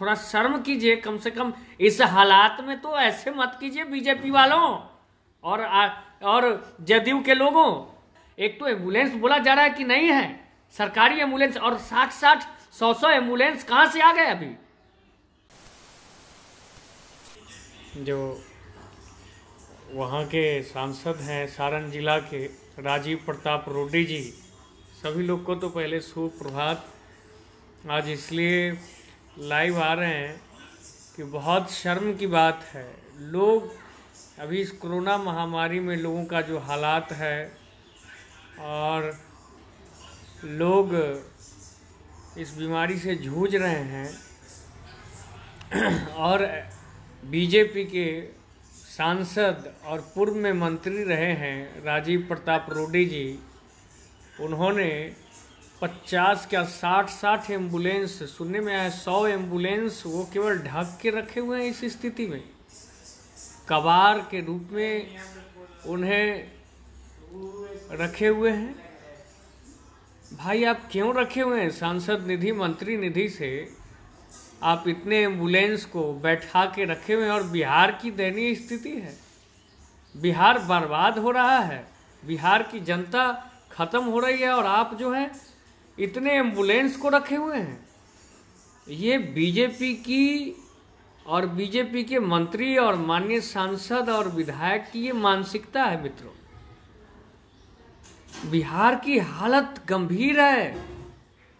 थोड़ा शर्म कीजिए कम से कम इस हालात में तो ऐसे मत कीजिए बीजेपी वालों और आ, और जदयू के लोगों। एक तो एंबुलेंस बोला जा रहा है कि नहीं है? सरकारी एंबुलेंस और साठ साठ सौ सौ एंबुलेंस कहाँ से आ गए अभी? जो वहाँ के सांसद हैं सारण जिला के राजीव प्रताप रोडी जी सभी लोग को तो पहले सुप्रभात। आज इसलिए लाइव आ रहे हैं कि बहुत शर्म की बात है। लोग अभी इस कोरोना महामारी में लोगों का जो हालात है और लोग इस बीमारी से जूझ रहे हैं और बीजेपी के सांसद और पूर्व में मंत्री रहे हैं राजीव प्रताप रोडी जी। उन्होंने 50 क्या साठ साठ एंबुलेंस, सुनने में आया सौ एंबुलेंस, वो केवल ढक के रखे हुए हैं इस स्थिति में। कबार के रूप में उन्हें रखे हुए हैं। भाई, आप क्यों रखे हुए हैं? सांसद निधि, मंत्री निधि से आप इतने एंबुलेंस को बैठा के रखे हुए हैं और बिहार की दयनीय स्थिति है। बिहार बर्बाद हो रहा है। बिहार की जनता खत्म हो रही है और आप जो है इतने एंबुलेंस को रखे हुए हैं। ये बीजेपी की और बीजेपी के मंत्री और माननीय सांसद और विधायक की ये मानसिकता है मित्रों। बिहार की हालत गंभीर है।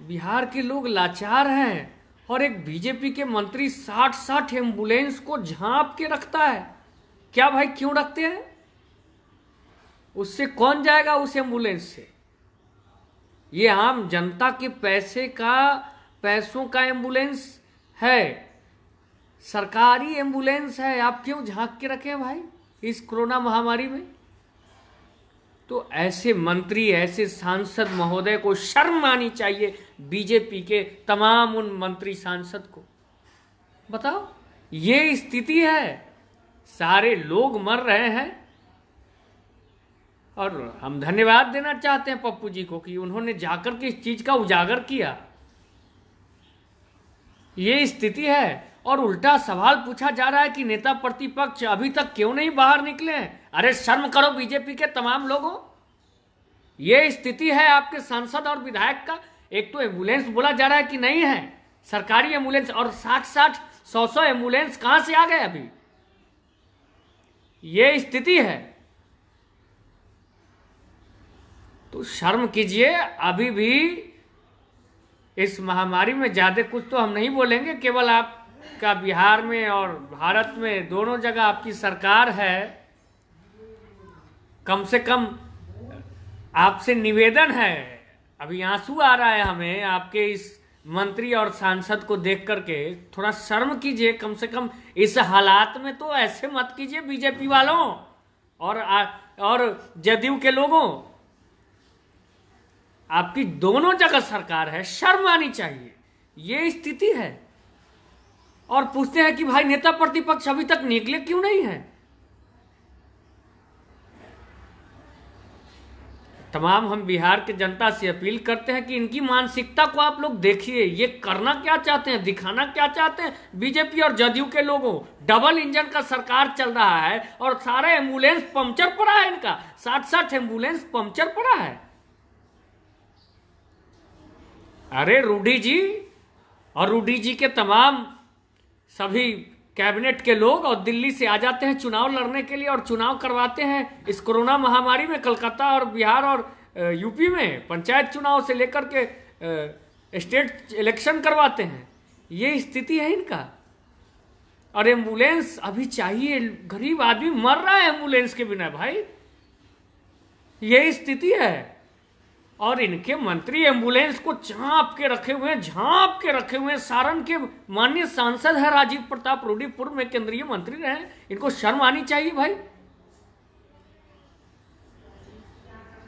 बिहार के लोग लाचार हैं और एक बीजेपी के मंत्री साठ साठ एंबुलेंस को झांप के रखता है। क्या भाई क्यों रखते हैं? उससे कौन जाएगा उस एंबुलेंस से? ये आम जनता के पैसे का, पैसों का एंबुलेंस है। सरकारी एंबुलेंस है। आप क्यों झाँक के रखे भाई इस कोरोना महामारी में? तो ऐसे मंत्री, ऐसे सांसद महोदय को शर्म आनी चाहिए बीजेपी के तमाम उन मंत्री सांसद को। बताओ, ये स्थिति है। सारे लोग मर रहे हैं। और हम धन्यवाद देना चाहते हैं पप्पू जी को कि उन्होंने जाकर के इस चीज़ का उजागर किया। ये स्थिति है और उल्टा सवाल पूछा जा रहा है कि नेता प्रतिपक्ष अभी तक क्यों नहीं बाहर निकले हैं? अरे शर्म करो बीजेपी के तमाम लोगों। ये स्थिति है आपके सांसद और विधायक का। एक तो एंबुलेंस बोला जा रहा है कि नहीं है? सरकारी एंबुलेंस और साठ साठ सौ सौ एंबुलेंस कहाँ से आ गए अभी? ये स्थिति है। तो शर्म कीजिए, अभी भी इस महामारी में ज़्यादा कुछ तो हम नहीं बोलेंगे, केवल आपका बिहार में और भारत में दोनों जगह आपकी सरकार है। कम से कम आपसे निवेदन है। अभी आँसू आ रहा है हमें आपके इस मंत्री और सांसद को देख करके। थोड़ा शर्म कीजिए, कम से कम इस हालात में तो ऐसे मत कीजिए बीजेपी वालों और और जदयू के लोगों। आपकी दोनों जगह सरकार है, शर्म आनी चाहिए। ये स्थिति है। और पूछते हैं कि भाई नेता प्रतिपक्ष अभी तक निकले क्यों नहीं है? तमाम हम बिहार के जनता से अपील करते हैं कि इनकी मानसिकता को आप लोग देखिए। ये करना क्या चाहते हैं, दिखाना क्या चाहते हैं? बीजेपी और जदयू के लोगों, डबल इंजन का सरकार चल रहा है और सारा एंबुलेंस पंक्चर पड़ा है इनका। साठ साठ एंबुलेंस पंक्चर पड़ा है। अरे रूडी जी, और रूडी जी के तमाम सभी कैबिनेट के लोग और दिल्ली से आ जाते हैं चुनाव लड़ने के लिए और चुनाव करवाते हैं इस कोरोना महामारी में, कलकत्ता और बिहार और यूपी में पंचायत चुनाव से लेकर के स्टेट इलेक्शन करवाते हैं। ये स्थिति है इनका। और एंबुलेंस अभी चाहिए, गरीब आदमी मर रहा है एंबुलेंस के बिना भाई। ये स्थिति है। और इनके मंत्री एंबुलेंस को झांप के रखे हुए हैं, झांप के रखे हुए हैं। सारण के माननीय सांसद है राजीव प्रताप रूडी पूर्व में केंद्रीय मंत्री रहे इनको शर्म आनी चाहिए भाई।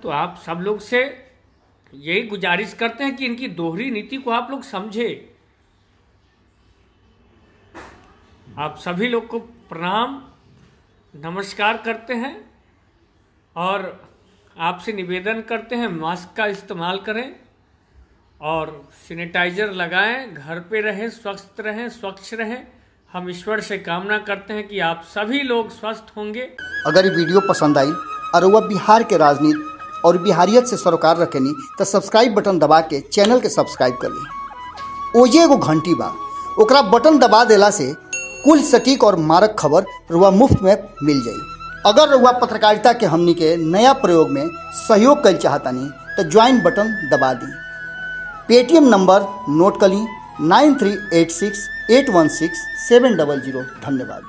तो आप सब लोग से यही गुजारिश करते हैं कि इनकी दोहरी नीति को आप लोग समझे। आप सभी लोग को प्रणाम, नमस्कार करते हैं और आपसे निवेदन करते हैं, मास्क का इस्तेमाल करें और सैनिटाइजर लगाएँ, घर पे रहें, स्वस्थ रहें, स्वच्छ रहें। हम ईश्वर से कामना करते हैं कि आप सभी लोग स्वस्थ होंगे। अगर ये वीडियो पसंद आई, और वह बिहार के राजनीति और बिहारियत से सरोकार रखेनी तो सब्सक्राइब बटन दबा के चैनल के सब्सक्राइब कर ली। ओजे एगो घंटी बा, ओकरा बटन दबा देला से कुल सटीक और मारक खबर रुआ मुफ़्त में मिल जाई अगर रुआ पत्रकारिता के हमनी के नया प्रयोग में सहयोग कर चाहतनी तो ज्वाइन बटन दबा दी। पेटीएम नंबर नोट कर ली nine three eight six eight one six seven double zero. धन्यवाद।